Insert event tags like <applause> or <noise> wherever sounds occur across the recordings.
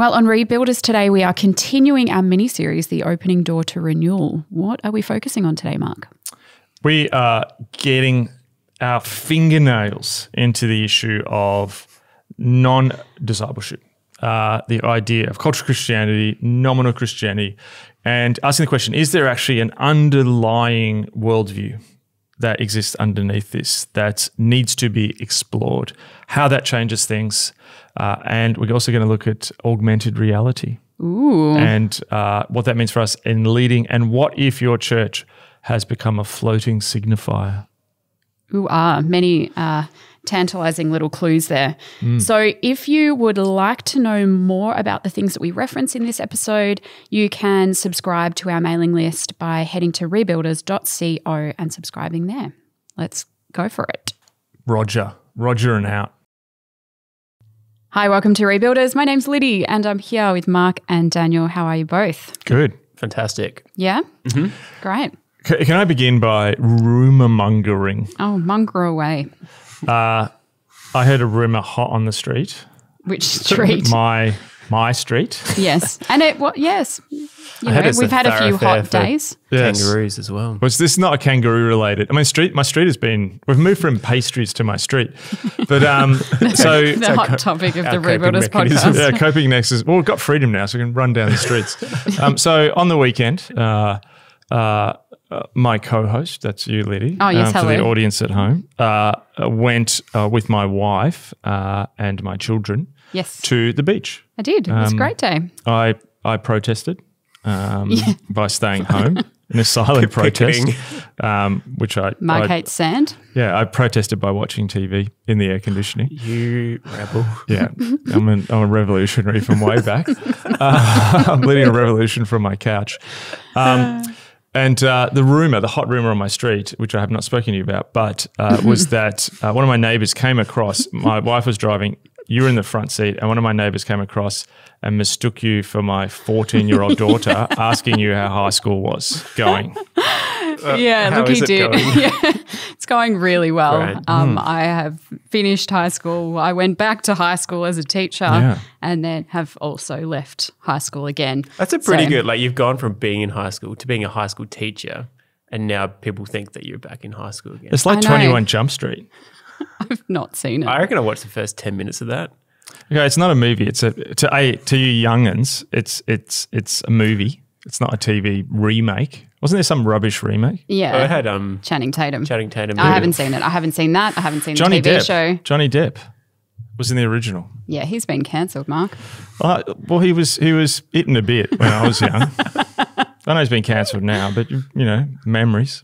Well, on Rebuilders today, we are continuing our mini series, The Opening Door to Renewal. What are we focusing on today, Mark? We are getting our fingernails into the issue of non discipleship, uh, the idea of cultural Christianity, nominal Christianity, and asking the question is there actually an underlying worldview that exists underneath this that needs to be explored, how that changes things. Uh, and we're also going to look at augmented reality Ooh. and uh, what that means for us in leading. And what if your church has become a floating signifier? Ooh, ah, many uh, tantalizing little clues there. So, if you would like to know more about the things that we reference in this episode, you can subscribe to our mailing list by heading to rebuilders.co and subscribing there. Let's go for it. Roger, Roger, and out. Hi, welcome to Rebuilders. My name's Liddy, and I'm here with Mark and Daniel. How are you both? Good. Fantastic. Yeah? Great. C- Can I begin by rumor mongering? Oh, monger away. Uh, I heard a rumor hot on the street. Which street? <laughs> My my street. yes. And it, well, yes. You know, we've had a few hot days. Yes. Kangaroos as well. Was this not a kangaroo related? I mean, street. My street has been. We've moved from pastries to my street, but um. <laughs> so The hot topic of the our coping Rebuilders mechanism. podcast. yeah, coping next is well, we've got freedom now, so we can run down the streets. <laughs> um, so on the weekend, uh, uh, uh, my co-host, that's you, Liddy. Oh, yes, um, For the audience at home, uh, went uh, with my wife uh, and my children Yes, to the beach. I did. It Um, was a great day. I I protested um, <laughs> by staying home in a silent <laughs> protest, um, which I, Mark I hates sand. yeah I protested by watching TV in the air conditioning. You rebel. Yeah, <laughs> I'm, an, I'm a revolutionary from way back. Uh, I'm leading a revolution from my couch. Um, and uh, the rumor, the hot rumor on my street, which I have not spoken to you about, but uh, was <laughs> that uh, one of my neighbors came across. My wife was driving. You were in the front seat, and one of my neighbors came across and mistook you for my 14 year old daughter, <laughs> asking you how high school was going. <laughs> yeah, look, he it did. going? <laughs> yeah, it's going really well. Great. Um, I have finished high school. I went back to high school as a teacher, Yeah. and then have also left high school again. That's a pretty So- good. Like you've gone from being in high school to being a high school teacher, and now people think that you're back in high school again. It's like 21 Jump Street. <laughs> I've not seen it. I reckon I watched the first ten minutes of that. Okay, it's not a movie. It's a to a to you youngins. It's it's it's a movie. It's not a TV remake. Wasn't there some rubbish remake? yeah, Oh, it had um Channing Tatum. Channing Tatum. I haven't seen it. I haven't seen that. I haven't seen Johnny the TV Depp. show. Johnny Depp was in the original. Yeah, he's been cancelled, Mark. Uh, well, he was he was eaten a bit when I was young. <laughs> I know he's been cancelled now, but you know memories.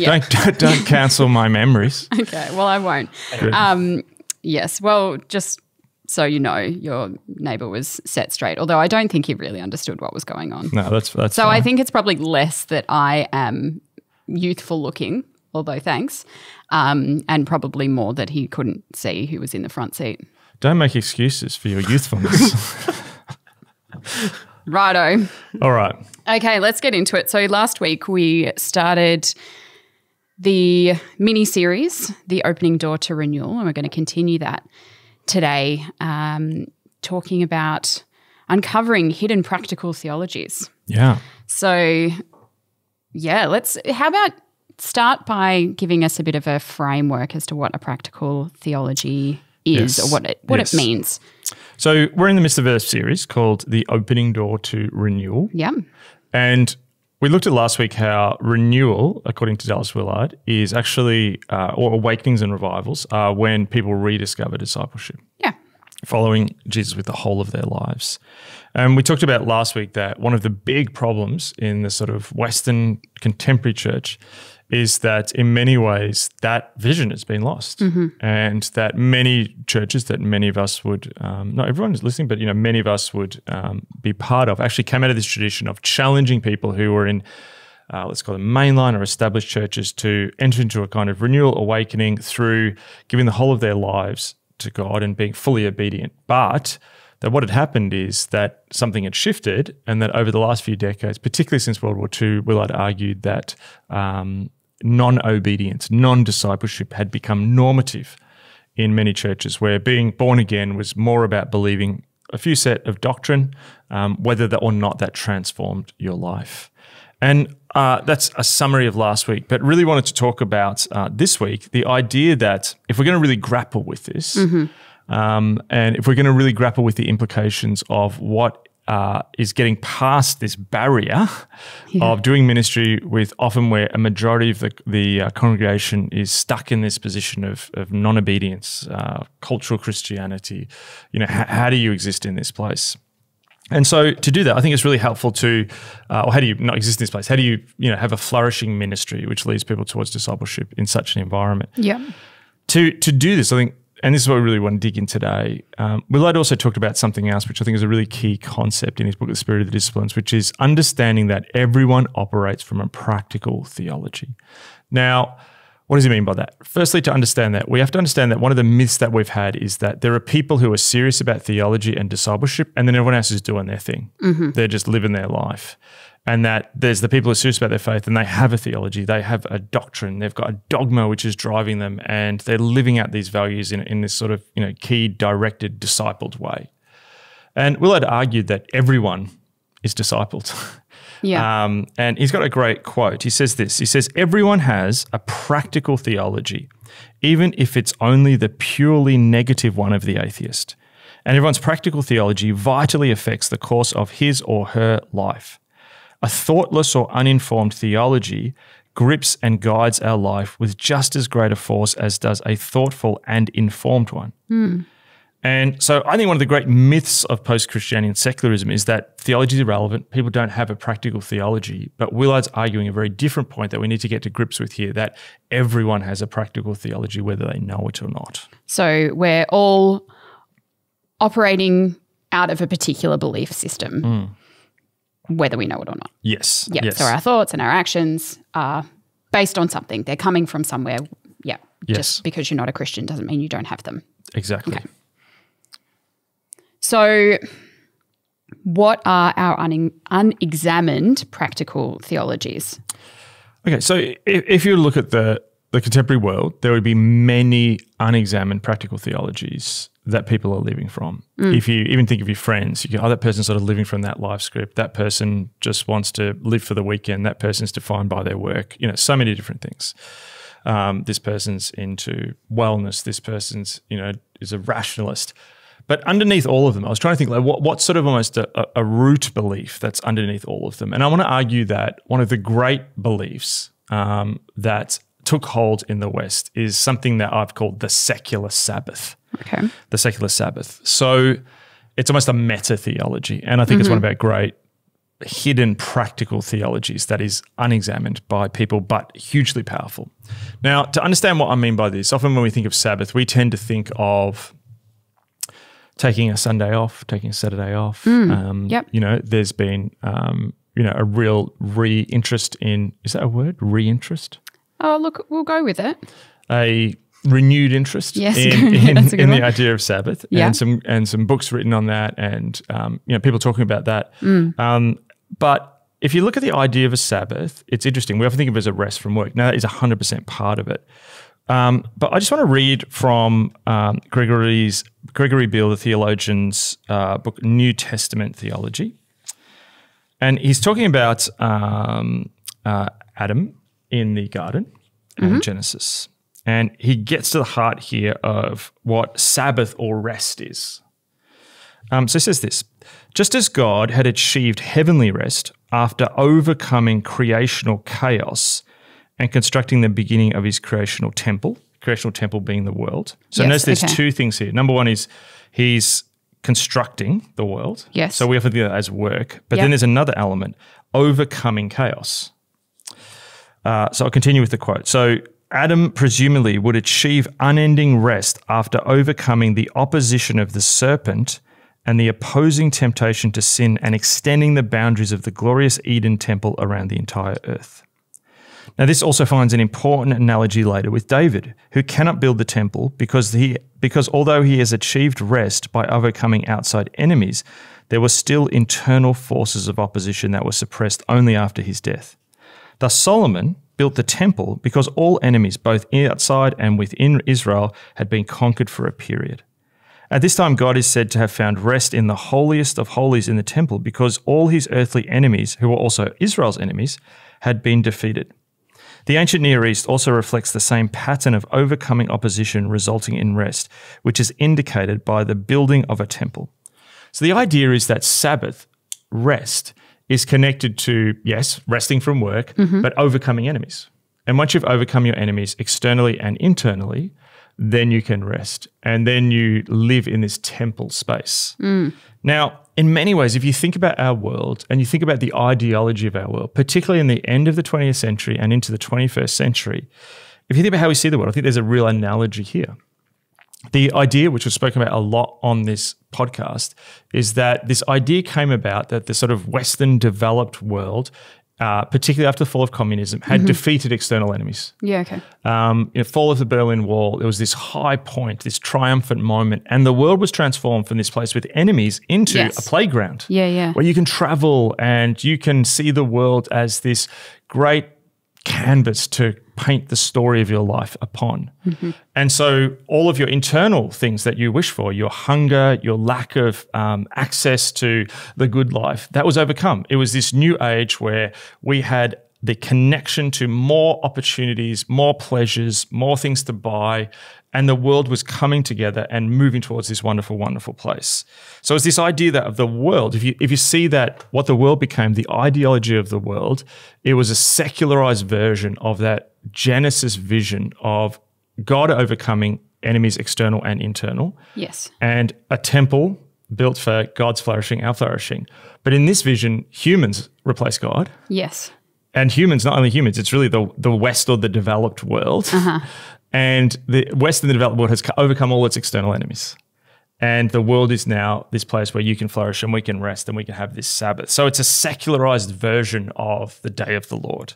Yeah. Don't, don't don't <laughs> cancel my memories. Okay, well, I won't. Um, yes, well, just so you know, your neighbour was set straight, although I don't think he really understood what was going on. No, that's that's. So I think it's probably less that I am youthful looking, although thanks, um, and probably more that he couldn't see who was in the front seat. don't make excuses for your youthfulness. <laughs> Righto. All right. Okay, let's get into it. So last week we started the mini series, The Opening Door to Renewal, and we're going to continue that today, um, talking about uncovering hidden practical theologies. Yeah. So, yeah, let's. How about start by giving us a bit of a framework as to what a practical theology is, Yes. or what it what Yes. it means. So we're in the midst of a series called "The Opening Door to Renewal." Yeah, And we looked at last week how renewal, according to Dallas Willard, is actually, uh, or awakenings and revivals, are when people rediscover discipleship, yeah, following Jesus with the whole of their lives. And we talked about last week that one of the big problems in the sort of Western contemporary church is that in many ways that vision has been lost, and that many churches that many of us would, um, not everyone is listening, but you know many of us would um, be part of, actually came out of this tradition of challenging people who were in uh, let's call them mainline or established churches to enter into a kind of renewal awakening through giving the whole of their lives to God and being fully obedient. But that what had happened is that something had shifted, and that over the last few decades, particularly since World War II, Willard argued that um, non obedience, non discipleship had become normative in many churches, where being born again was more about believing a few set of doctrine, um, whether that or not that transformed your life. And uh, that's a summary of last week, but really wanted to talk about uh, this week the idea that if we're going to really grapple with this, um, and if we're going to really grapple with the implications of what uh, is getting past this barrier <laughs> of doing ministry with often where a majority of the, the uh, congregation is stuck in this position of, of non obedience, uh, cultural Christianity. You know, how do you exist in this place? And so to do that, I think it's really helpful to, uh, or how do you not exist in this place? How do you, you know, have a flourishing ministry which leads people towards discipleship in such an environment? Yeah. to to do this, I think, and this is what we really want to dig in today. Um, Willard also talked about something else, which I think is a really key concept in his book, The Spirit of the Disciplines, which is understanding that everyone operates from a practical theology. Now, what does he mean by that? Firstly, to understand that, we have to understand that one of the myths that we've had is that there are people who are serious about theology and discipleship, and then everyone else is doing their thing. They're just living their life and that there's the people who are serious about their faith and they have a theology, they have a doctrine, they've got a dogma which is driving them, and they're living out these values in, in this sort of you know key directed discipled way. And Willard argued that everyone is discipled. <laughs> Yeah. Um, and he's got a great quote. He says this He says, Everyone has a practical theology, even if it's only the purely negative one of the atheist. And everyone's practical theology vitally affects the course of his or her life. A thoughtless or uninformed theology grips and guides our life with just as great a force as does a thoughtful and informed one. Hmm. And so I think one of the great myths of post Christianity and secularism is that theology is irrelevant. People don't have a practical theology. But Willard's arguing a very different point that we need to get to grips with here that everyone has a practical theology, whether they know it or not. So we're all operating out of a particular belief system, hmm. Whether we know it or not. Yes. Yeah. Yes. So our thoughts and our actions are based on something. They're coming from somewhere. Yeah. Yes. Just because you're not a Christian doesn't mean you don't have them. exactly. So, what are our un- unexamined practical theologies? Okay, so if, if you look at the the contemporary world, there would be many unexamined practical theologies that people are living from. If you even think of your friends, you go, oh, that person's sort of living from that life script. That person just wants to live for the weekend. That person's defined by their work. You know, so many different things. Um, this person's into wellness. This person's, you know, is a rationalist. But underneath all of them, I was trying to think like what, what's sort of almost a, a- a root belief that's underneath all of them. And I want to argue that one of the great beliefs um, that took hold in the West is something that I've called the secular Sabbath. Okay. The secular Sabbath. So it's almost a meta theology. And I think it's one of our great hidden practical theologies that is unexamined by people, but hugely powerful. Now, to understand what I mean by this, often when we think of Sabbath, we tend to think of taking a Sunday off, taking a Saturday off. Um, yep. You know, there's been, um, you know, a real re-interest in, is that a word? Re-interest? Oh, look, we'll go with it. a renewed interest Yes, in, <laughs> in, that's a good in the idea of Sabbath Yeah. and some and some books written on that and um, you know people talking about that. Mm. Um, but if you look at the idea of a Sabbath, it's interesting. We often think of it as a rest from work. Now that is hundred percent part of it. Um, but I just want to read from um, Gregory's Gregory Beale, the theologian's uh, book, New Testament Theology, and he's talking about um, uh, Adam in the garden and Genesis. And he gets to the heart here of what Sabbath or rest is. Um, so he says this just as God had achieved heavenly rest after overcoming creational chaos and constructing the beginning of his creational temple, creational temple being the world. So Yes, notice there's okay. two things here. Number one is he's constructing the world. Yes. So we often think of that as work. But Yep. then there's another element overcoming chaos. Uh, so I'll continue with the quote. So Adam presumably would achieve unending rest after overcoming the opposition of the serpent and the opposing temptation to sin and extending the boundaries of the glorious Eden temple around the entire earth. Now, this also finds an important analogy later with David, who cannot build the temple because he because although he has achieved rest by overcoming outside enemies, there were still internal forces of opposition that were suppressed only after his death. Thus, Solomon built the temple because all enemies, both outside and within Israel, had been conquered for a period. At this time, God is said to have found rest in the holiest of holies in the temple because all his earthly enemies, who were also Israel's enemies, had been defeated. The ancient Near East also reflects the same pattern of overcoming opposition resulting in rest, which is indicated by the building of a temple. So the idea is that Sabbath, rest, is connected to, yes, resting from work, mm-hmm. but overcoming enemies. And once you've overcome your enemies externally and internally, then you can rest. And then you live in this temple space. Mm. Now, in many ways, if you think about our world and you think about the ideology of our world, particularly in the end of the 20th century and into the 21st century, if you think about how we see the world, I think there's a real analogy here. The idea, which was spoken about a lot on this podcast, is that this idea came about that the sort of Western developed world, uh, particularly after the fall of communism, had defeated external enemies Yeah, okay. um, you know, fall of the Berlin Wall, there was this high point, this triumphant moment, and the world was transformed from this place with enemies into Yes. a playground. Yeah, yeah. Where you can travel and you can see the world as this great canvas to paint the story of your life upon. Mm-hmm. And so, all of your internal things that you wish for, your hunger, your lack of um, access to the good life, that was overcome. It was this new age where we had the connection to more opportunities, more pleasures, more things to buy, and the world was coming together and moving towards this wonderful, wonderful place. So it's this idea that of the world, if you if you see that what the world became, the ideology of the world, it was a secularized version of that Genesis vision of God overcoming enemies external and internal Yes. and a temple built for God's flourishing, our flourishing. But in this vision, humans replace God Yes. And humans, not only humans, it's really the the West or the developed world. And the West and the developed world has overcome all its external enemies. And the world is now this place where you can flourish and we can rest and we can have this Sabbath. So it's a secularized version of the day of the Lord.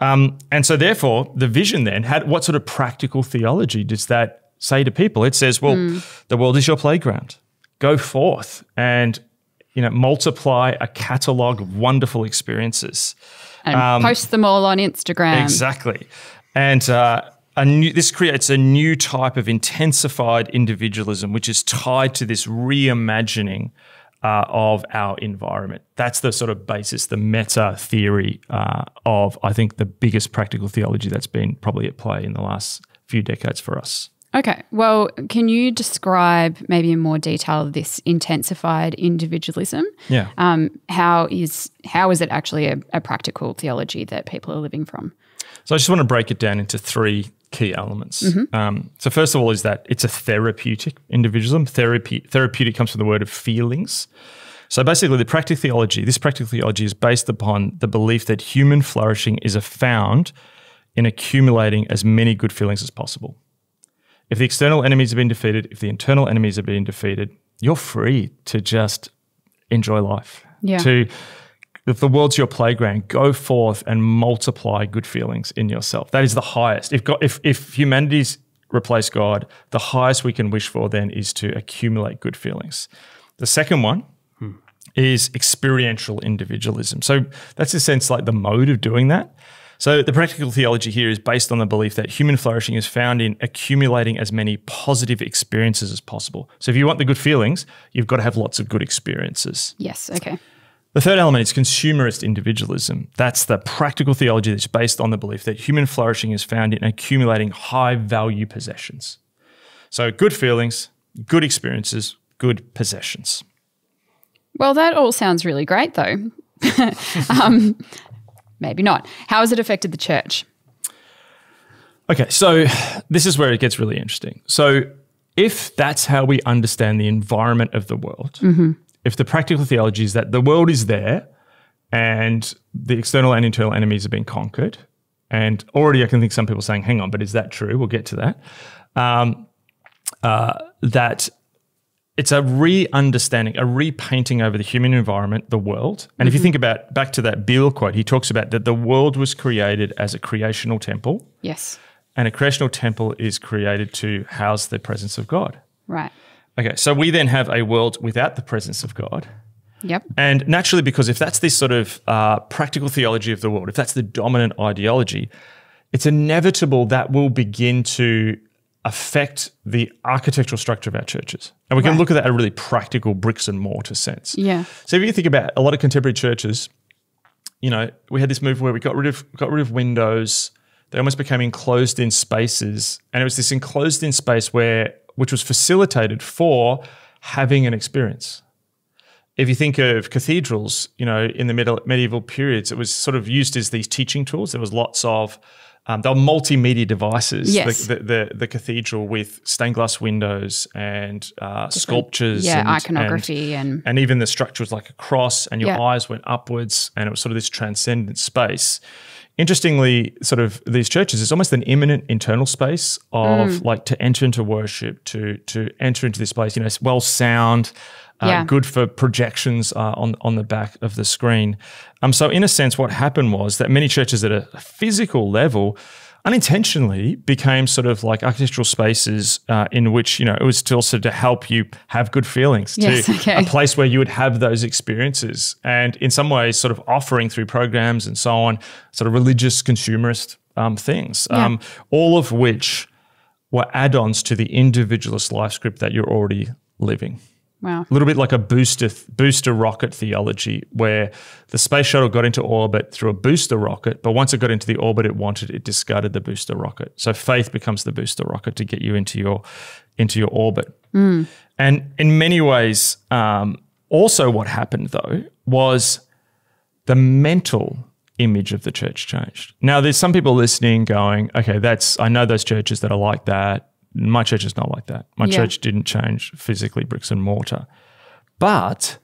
Um, and so, therefore, the vision then had what sort of practical theology does that say to people? It says, well, the world is your playground. Go forth and you know multiply a catalog of wonderful experiences. And post them all on Instagram. Exactly. And uh, a new, this creates a new type of intensified individualism, which is tied to this reimagining uh, of our environment. That's the sort of basis, the meta theory uh, of, I think, the biggest practical theology that's been probably at play in the last few decades for us. Okay. Well, can you describe maybe in more detail this intensified individualism? Yeah. Um, how is how is it actually a, a practical theology that people are living from? So I just want to break it down into three key elements. Um, so first of all, is that it's a therapeutic individualism. Therapy, therapeutic comes from the word of feelings. So basically, the practical theology, this practical theology is based upon the belief that human flourishing is found in accumulating as many good feelings as possible. If the external enemies have been defeated, if the internal enemies have been defeated, you're free to just enjoy life. Yeah. To if the world's your playground, go forth and multiply good feelings in yourself. That is the highest. If God, if if humanity's replaced God, the highest we can wish for then is to accumulate good feelings. The second one hmm. is experiential individualism. So that's a sense like the mode of doing that. So the practical theology here is based on the belief that human flourishing is found in accumulating as many positive experiences as possible. So if you want the good feelings, you've got to have lots of good experiences. Yes. Okay. The third element is consumerist individualism. That's the practical theology that's based on the belief that human flourishing is found in accumulating high value possessions. So, good feelings, good experiences, good possessions. Well, that all sounds really great, though. <laughs> um, maybe not. How has it affected the church? Okay, so this is where it gets really interesting. So, if that's how we understand the environment of the world, if the practical theology is that the world is there and the external and internal enemies have been conquered, and already I can think some people saying, hang on, but is that true? We'll get to that. Um, uh, that it's a re-understanding, a repainting over the human environment, the world. And if you think about back to that Beale quote, he talks about that the world was created as a creational temple. Yes. And a creational temple is created to house the presence of God. Right. Okay, so we then have a world without the presence of God. Yep. And naturally, because if that's this sort of uh, practical theology of the world, if that's the dominant ideology, it's inevitable that will begin to affect the architectural structure of our churches. And we can Right. look at that in a really practical bricks and mortar sense. Yeah. So if you think about a lot of contemporary churches, you know, we had this move where we got rid of got rid of windows. They almost became enclosed in spaces, and it was this enclosed in space where which was facilitated for having an experience. If you think of cathedrals, you know, in the middle, medieval periods, it was sort of used as these teaching tools. There was lots of um, they were multimedia devices. Yes. The, the, the, the cathedral with stained glass windows and uh, sculptures. Yeah, and- iconography and, and even the structure was like a cross and your Yeah. eyes went upwards and it was sort of this transcendent space interestingly sort of these churches it's almost an imminent internal space of Mm. like to enter into worship to to enter into this place you know it's well sound uh, Yeah. good for projections uh, on on the back of the screen um so in a sense what happened was that many churches at a physical level unintentionally became sort of like architectural spaces uh, in which you know it was also to help you have good feelings Yes, to <laughs> okay. a place where you would have those experiences and in some ways sort of offering through programs and so on sort of religious consumerist um, things Yeah. um, all of which were add-ons to the individualist life script that you're already living wow. a little bit like a booster booster rocket theology, where the space shuttle got into orbit through a booster rocket, but once it got into the orbit it wanted, it discarded the booster rocket. So faith becomes the booster rocket to get you into your into your orbit. And in many ways, um, also what happened though was the mental image of the church changed. Now, there's some people listening going, okay, that's, I know those churches that are like that. My church is not like that. My Yeah. church didn't change physically, bricks and mortar. But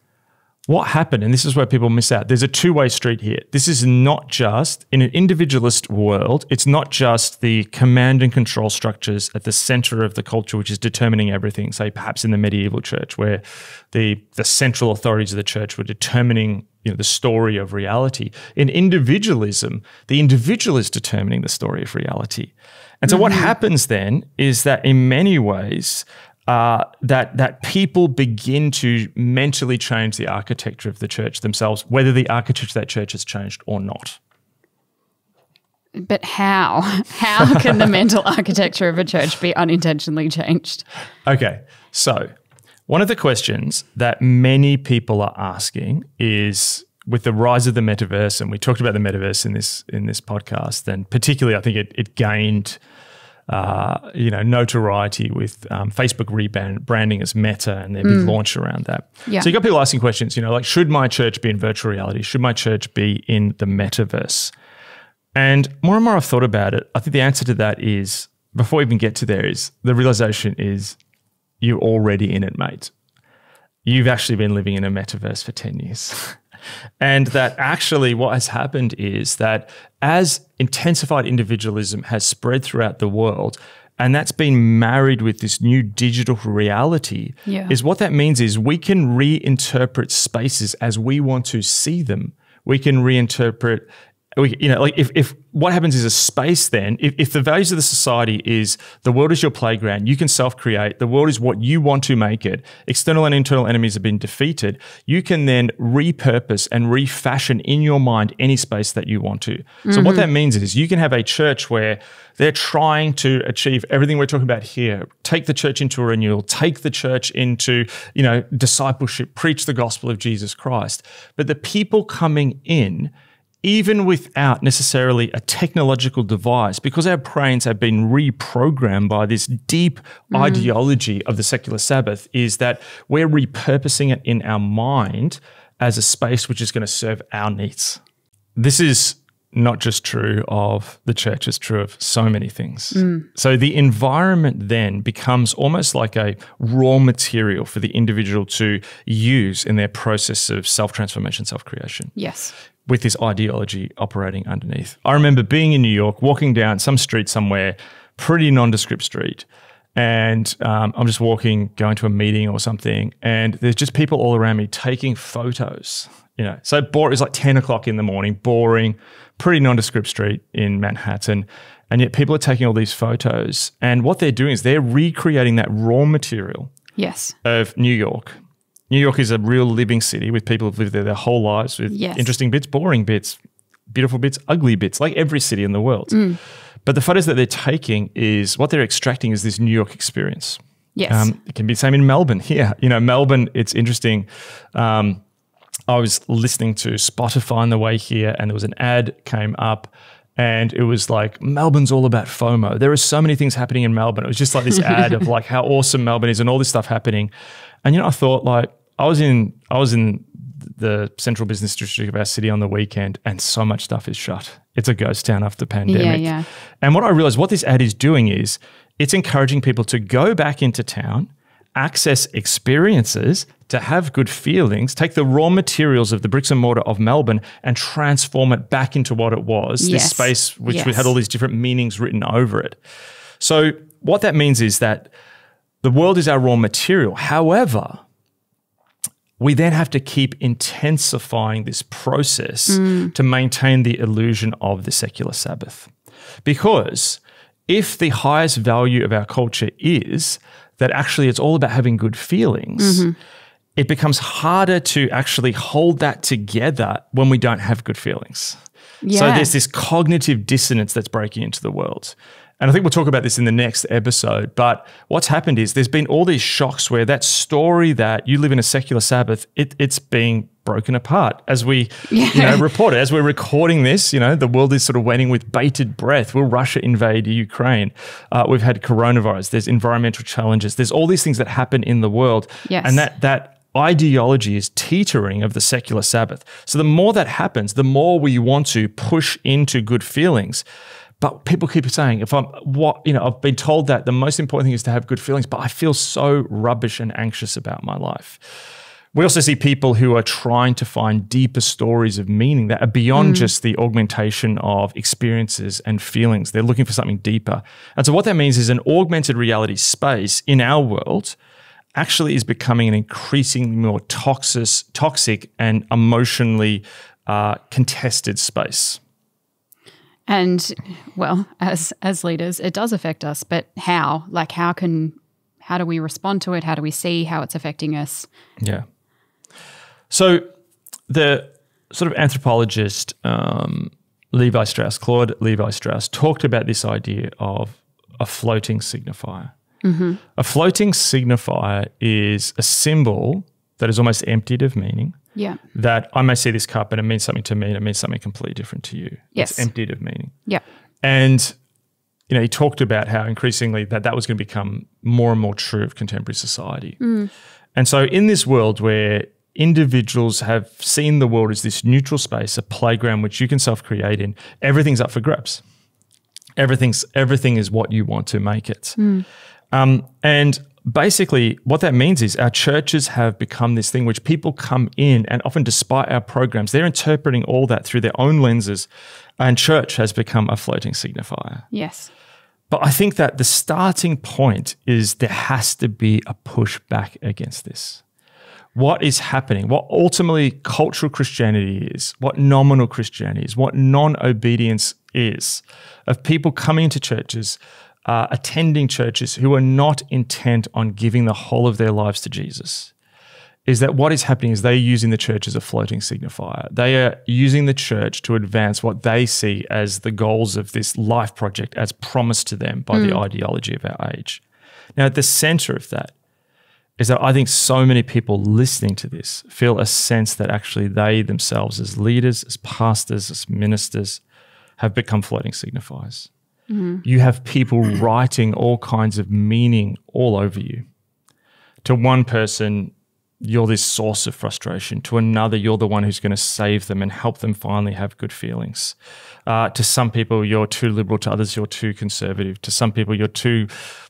what happened, and this is where people miss out, there's a two way street here. This is not just in an individualist world, it's not just the command and control structures at the center of the culture, which is determining everything, say perhaps in the medieval church, where the, the central authorities of the church were determining you know, the story of reality. In individualism, the individual is determining the story of reality. And so what happens then is that in many ways, uh, that that people begin to mentally change the architecture of the church themselves, whether the architecture of that church has changed or not. But how? <laughs> How can the mental architecture of a church be unintentionally changed? Okay, so one of the questions that many people are asking is with the rise of the metaverse, and we talked about the metaverse in this in this podcast, and particularly I think it, it gained uh, you know notoriety with um, Facebook rebranding as Meta and their big launch around that. Yeah. So you got people asking questions, you know, like should my church be in virtual reality? Should my church be in the metaverse? And more and more I've thought about it. I think the answer to that is before we even get to there is the realization is you're already in it, mate. You've actually been living in a metaverse for 10 years. <laughs> and that actually what has happened is that as intensified individualism has spread throughout the world, and that's been married with this new digital reality, Yeah. is what that means is we can reinterpret spaces as we want to see them. We can reinterpret we, you know, like if, if what happens is a space, then if, if the values of the society is the world is your playground, you can self create, the world is what you want to make it, external and internal enemies have been defeated, you can then repurpose and refashion in your mind any space that you want to. So, what mm-hmm. that means is you can have a church where they're trying to achieve everything we're talking about here take the church into a renewal, take the church into, you know, discipleship, preach the gospel of Jesus Christ. But the people coming in, even without necessarily a technological device, because our brains have been reprogrammed by this deep mm. ideology of the secular Sabbath, is that we're repurposing it in our mind as a space which is going to serve our needs. This is not just true of the church, it's true of so many things. Mm. So the environment then becomes almost like a raw material for the individual to use in their process of self transformation, self creation Yes. With this ideology operating underneath. I remember being in New York, walking down some street somewhere, pretty nondescript street, and um, I'm just walking, going to a meeting or something, and there's just people all around me taking photos. You know, so boring. It's like 10 o'clock in the morning, boring, pretty nondescript street in Manhattan. And yet people are taking all these photos. And what they're doing is they're recreating that raw material Yes. of New York. New York is a real living city with people who've lived there their whole lives with Yes. interesting bits, boring bits, beautiful bits, ugly bits, like every city in the world. But the photos that they're taking is what they're extracting is this New York experience. Yes. Um, it can be the same in Melbourne. <laughs> Here, you know, Melbourne. It's interesting. Um, I was listening to Spotify on the way here, and there was an ad came up, and it was like Melbourne's all about FOMO. There are so many things happening in Melbourne. It was just like this <laughs> ad of like how awesome Melbourne is and all this stuff happening. And you know, I thought like I was in I was in the central business district of our city on the weekend, and so much stuff is shut. It's a ghost town after the pandemic. Yeah, yeah. And what I realized, what this ad is doing is it's encouraging people to go back into town, access experiences, to have good feelings, take the raw materials of the bricks and mortar of Melbourne and transform it back into what it was Yes. this space which Yes. had all these different meanings written over it. So, what that means is that the world is our raw material. However, we then have to keep intensifying this process mm. to maintain the illusion of the secular Sabbath. Because if the highest value of our culture is that actually it's all about having good feelings, mm-hmm. it becomes harder to actually hold that together when we don't have good feelings. So there's this cognitive dissonance that's breaking into the world. And I think we'll talk about this in the next episode. But what's happened is there's been all these shocks where that story that you live in a secular Sabbath, it, it's being broken apart as we you know, report it. As we're recording this, you know, the world is sort of waiting with bated breath. Will Russia invade Ukraine? Uh, we've had coronavirus. There's environmental challenges. There's all these things that happen in the world. Yes. And that that ideology is teetering of the secular Sabbath. So the more that happens, the more we want to push into good feelings. But people keep saying, if I'm what, you know, I've been told that the most important thing is to have good feelings, but I feel so rubbish and anxious about my life. We also see people who are trying to find deeper stories of meaning that are beyond just the augmentation of experiences and feelings. They're looking for something deeper. And so, what that means is an augmented reality space in our world actually is becoming an increasingly more toxic, toxic and emotionally uh, contested space. And well, as as leaders, it does affect us, but how? Like how can how do we respond to it? How do we see how it's affecting us? Yeah. So the sort of anthropologist um, Levi Strauss, Claude Levi Strauss, talked about this idea of a floating signifier. A floating signifier is a symbol that is almost emptied of meaning. Yeah. That I may see this cup and it means something to me and it means something completely different to you. Yes. It's emptied of meaning. Yeah. And you know, he talked about how increasingly that that was going to become more and more true of contemporary society. And so, in this world where individuals have seen the world as this neutral space, a playground which you can self-create in, everything's up for grabs. Everything's everything is what you want to make it. Um, and basically, what that means is our churches have become this thing which people come in, and often despite our programs, they're interpreting all that through their own lenses, and church has become a floating signifier. Yes. But I think that the starting point is there has to be a push back against this. What is happening, what ultimately cultural Christianity is, what nominal Christianity is, what non obedience is, of people coming to churches, uh, attending churches who are not intent on giving the whole of their lives to Jesus is that what is happening is they're using the church as a floating signifier. They are using the church to advance what they see as the goals of this life project as promised to them by the ideology of our age. Now, at the center of that is that I think so many people listening to this feel a sense that actually they themselves, as leaders, as pastors, as ministers, have become floating signifiers. You have people writing all kinds of meaning all over you. To one person, you're this source of frustration. To another, you're the one who's going to save them and help them finally have good feelings. Uh, to some people, you're too liberal. To others, you're too conservative. To some people, you're too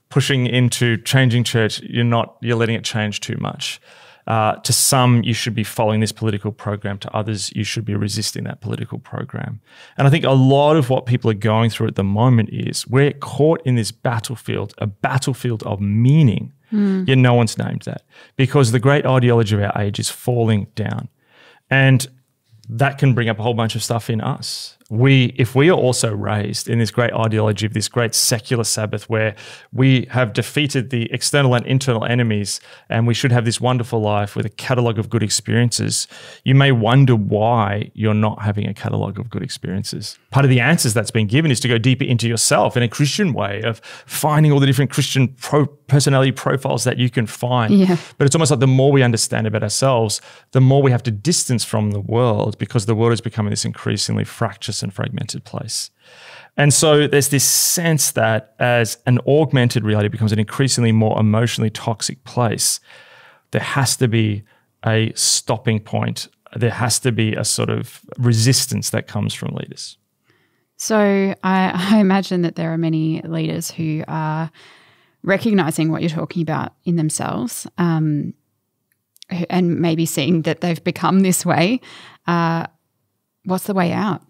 pushing into changing church. You're not. You're letting it change too much. Uh, to some, you should be following this political program. To others, you should be resisting that political program. And I think a lot of what people are going through at the moment is we're caught in this battlefield, a battlefield of meaning. Yet no one's named that because the great ideology of our age is falling down. And that can bring up a whole bunch of stuff in us. We, if we are also raised in this great ideology of this great secular Sabbath where we have defeated the external and internal enemies and we should have this wonderful life with a catalogue of good experiences, you may wonder why you're not having a catalogue of good experiences. Part of the answers that's been given is to go deeper into yourself in a Christian way of finding all the different Christian pro- personality profiles that you can find. Yeah. But it's almost like the more we understand about ourselves, the more we have to distance from the world because the world is becoming this increasingly fractious and fragmented place. And so there's this sense that as an augmented reality becomes an increasingly more emotionally toxic place, there has to be a stopping point. There has to be a sort of resistance that comes from leaders. So I, <laughs> I imagine that there are many leaders who are recognizing what you're talking about in themselves um, and maybe seeing that they've become this way. Uh, what's the way out?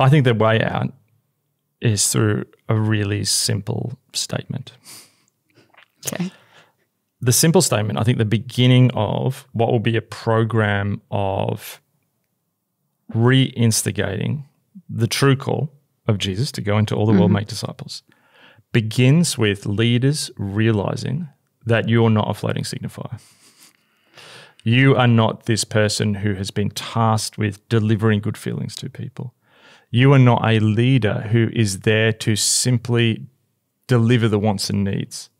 I think the way out is through a really simple statement. Okay. The simple statement, I think the beginning of what will be a program of reinstigating the true call of Jesus to go into all the world, mm-hmm. make disciples, begins with leaders realizing that you're not a floating signifier. You are not this person who has been tasked with delivering good feelings to people. You are not a leader who is there to simply deliver the wants and needs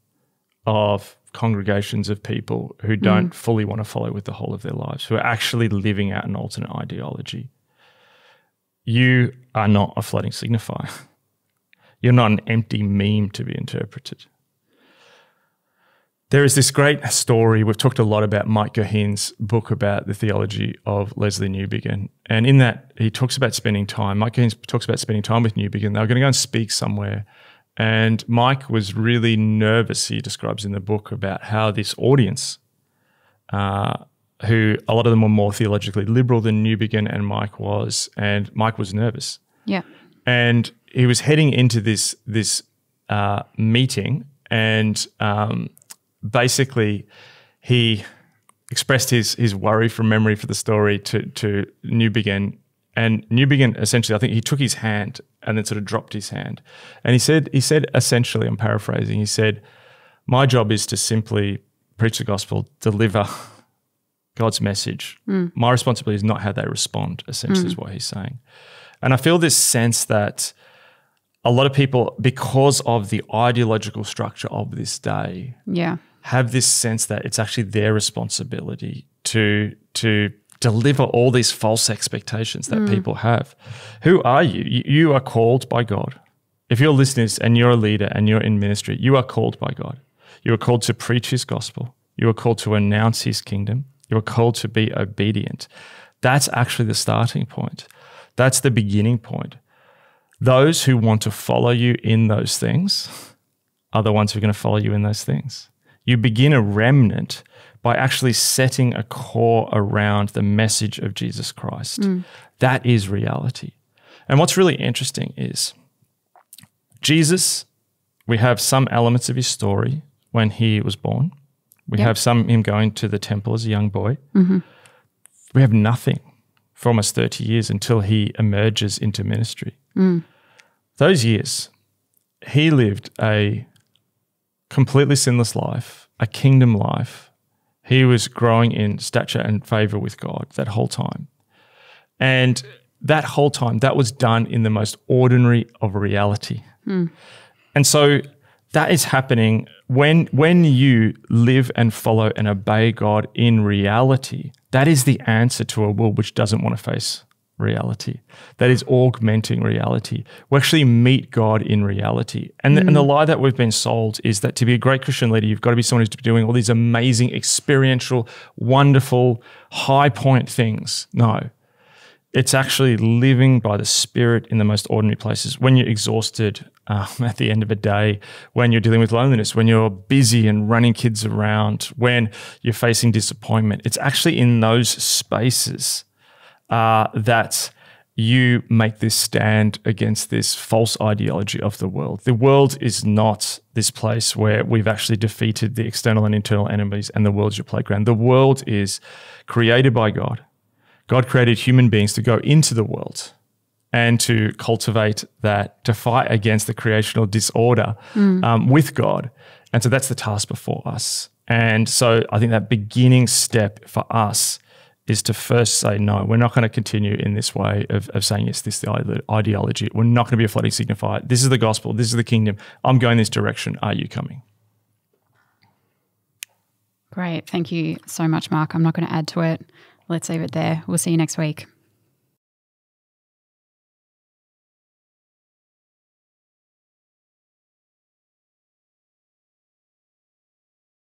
of congregations of people who hmm. don't fully want to follow with the whole of their lives, who are actually living out an alternate ideology. You are not a floating signifier. You're not an empty meme to be interpreted. There is this great story. We've talked a lot about Mike Goheen's book about the theology of Lesslie Newbigin. And in that, he talks about spending time. Mike Goheen talks about spending time with Newbigin. They were going to go and speak somewhere. And Mike was really nervous, he describes in the book, about how this audience, uh, who a lot of them were more theologically liberal than Newbigin and Mike was, and Mike was nervous Yeah. and he was heading into this this uh, meeting, and um, basically he expressed his his worry from memory for the story to to Newbigin, and Newbigin essentially, I think he took his hand and then sort of dropped his hand, and he said he said essentially, I'm paraphrasing, he said, "My job is to simply preach the gospel, deliver." God's message. Hmm. My responsibility is not how they respond, essentially, is hmm. what he's saying. And I feel this sense that a lot of people, because of the ideological structure of this day, Yeah. Have this sense that it's actually their responsibility to to deliver all these false expectations that mm. people have. Who are you? you? You are called by God. If you're listeners and you're a leader and you're in ministry, you are called by God. You are called to preach His gospel. You are called to announce His kingdom. You are called to be obedient. That's actually the starting point. That's the beginning point. Those who want to follow you in those things are the ones who are going to follow you in those things. You begin a remnant by actually setting a core around the message of Jesus Christ. Mm. That is reality. And what's really interesting is Jesus, we have some elements of his story when he was born. We Yep. have some him going to the temple as a young boy. Mm-hmm. We have nothing for almost 30 years until he emerges into ministry. Mm. Those years, he lived a completely sinless life, a kingdom life. He was growing in stature and favor with God that whole time. And that whole time, that was done in the most ordinary of reality. Hmm. And so that is happening when when you live and follow and obey God in reality. That is the answer to a world which doesn't want to face reality. That is augmenting reality. We actually meet God in reality. And the, and the lie that we've been sold is that to be a great Christian leader, you've got to be someone who's doing all these amazing, experiential, wonderful, high point things. No, it's actually living by the Spirit in the most ordinary places. When you're exhausted um, <laughs> at the end of a day, when you're dealing with loneliness, when you're busy and running kids around, when you're facing disappointment, it's actually in those spaces uh, that you make this stand against this false ideology of the world. The world is not this place where we've actually defeated the external and internal enemies and the world's your playground. The world is created by God God created human beings to go into the world and to cultivate that, to fight against the creational disorder um, with God. And so that's the task before us. And so I think that beginning step for us is to first say, no, we're not going to continue in this way of, of saying, yes, this is the ideology. We're not going to be a floating signifier. This is the gospel. This is the kingdom. I'm going this direction. Are you coming? Great. Thank you so much, Mark. I'm not going to add to it. Let's leave it there. We'll see you next week.